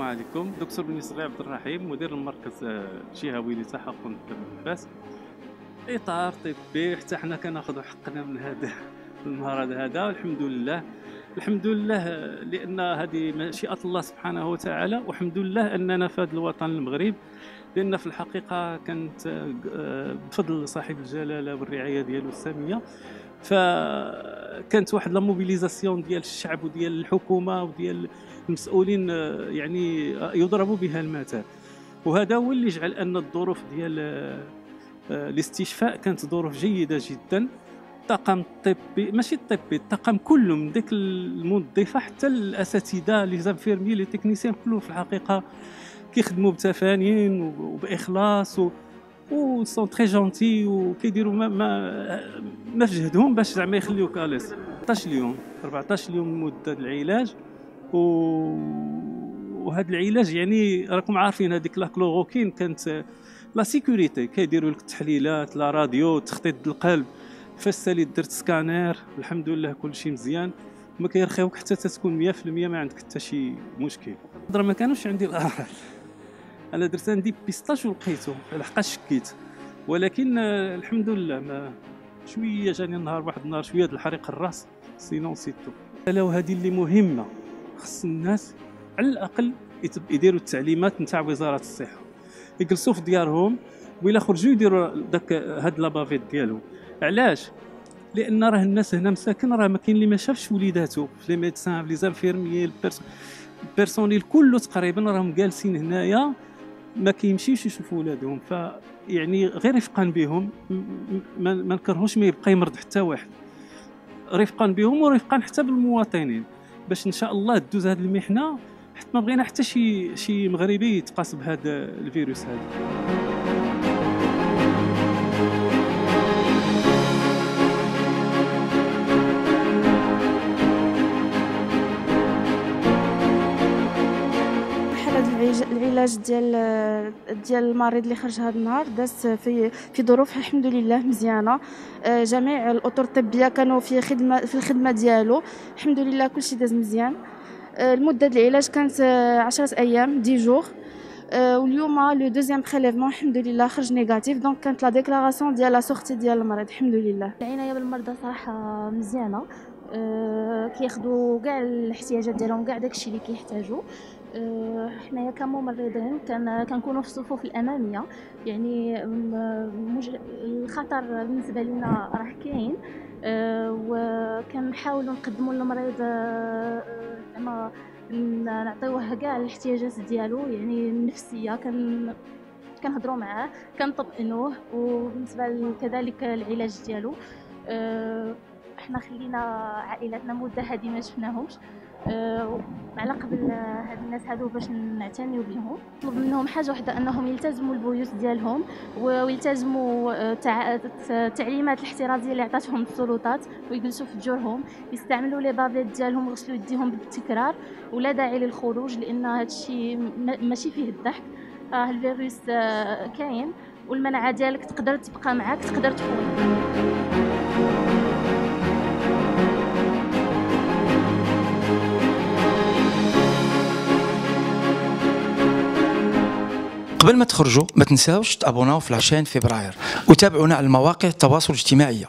عليكم. دكتور بن صغير عبد الرحيم مدير المركز الجهوي لتحقن الدم النفاس إطار طبي حتى حنا كناخذوا حقنا من هذا المرض هذا والحمد لله. الحمد لله لأن هذه مشيئة الله سبحانه وتعالى والحمد لله أننا في هذا الوطن المغرب. لأن في الحقيقة كانت آه، بفضل صاحب الجلالة والرعاية ديالو السامية. فكانت واحد لا موبيليزاسيون ديال الشعب وديال الحكومة وديال المسؤولين آه، يعني آه، يضربوا بها المثل. وهذا هو اللي جعل أن الظروف ديال آه، الاستشفاء كانت ظروف جيدة جدا. الطاقم الطبي ماشي الطبي الطاقم كله من ديك الموظفه حتى الأساتذة les infirmiers les techniciens كلهم في الحقيقة كيخدموا بتفانين وبإخلاص و و sont très gentils وكيديروا ما ما ما في جهدهم باش زعما يخليوك à l'aise 14 يوم 14 يوم مده العلاج و وهذا العلاج يعني راكم عارفين هذيك la chloroquine كانت la sécurité كيديروا لك التحليلات la radio تخطيط القلب فالسالي درت سكانير الحمد لله كل شيء مزيان ما كيرخيوك حتى تكون 100% ما عندك حتى شي مشكل ما كانوش عندي الاعراض أنا درت عندي dépistage ولقيته لحقاش شكيت. ولكن آه، الحمد لله ما شوية جاني النهار واحد النهار شوية الحريق الراس sinon c'est tout. لو هذه اللي مهمة خص الناس على الأقل يديروا التعليمات نتاع وزارة الصحة. يجلسوا في ديارهم ولا خرجوا يديروا داك هاد la bavette ديالهم علاش؟ لأن راه الناس هنا مساكن راه ما كاين اللي ما شافش وليداتو. les médecins les infirmiers ال personnel كله تقريبا راهم جالسين هنايا. ما كيمشيوش يشوفوا ولادهم ف يعني غير رفقا بهم ما نكرهوش ما يبقى يمرض حتى واحد. رفقا بهم ورفقا حتى بالمواطنين. باش إن شاء الله دوز هذه المحنة حتى ما بغينا حتى شي شي مغربي يتقاس بهذا الفيروس هذا العلاج ديال ديال المريض اللي خرج هذا النهار داز في في ظروف الحمد لله مزيانه. آه، جميع الأطر الطبية كانوا في خدمة في الخدمة ديالو. الحمد لله كلشي داز مزيان. آه، المدة العلاج كانت 10 أيام dix jours. واليوم le deuxième prélèvement الحمد لله خرج négatif. donc كانت la déclaration ديال la sortie ديال المريض الحمد لله العناية بالمرضى صراحة مزيانة. أه كياخذوا كاع الاحتياجات ديالهم كاع داكشي اللي كيحتاجوا أه حنايا كممرضين كان كنكونوا في الصفوف الأمامية. يعني الخطر بالنسبة لنا راه كاين. أه وكنحاولوا نقدموا للمريض زعما نعطيوه كاع الاحتياجات ديالو يعني النفسية كن كنهضروا معاه كنطمئنوه وبالنسبة كذلك العلاج ديالو. أه إحنا خلينا عائلاتنا مده هذه ما شفناهمش. أه على قبل هاد الناس هادو باش نعتنيو بهم نطلب منهم حاجة وحدة أنهم يلتزموا البيوت ديالهم ويلتزموا التعليمات الاحترازية اللي عطاتهم السلطات ويجلسوا في دجورهم يستعملوا لي بافيت ديالهم ويغسلوا يديهم بالتكرار ولا داعي للخروج لأن هادشي ماشي فيه الضحك. راه الفيروس آه، كاين والمناعة ديالك تقدر تبقى معاك تقدر تكون قبل ما تخرجوا ما تنساوش تابوناو في لاشين فبراير وتابعونا على المواقع التواصل الاجتماعي.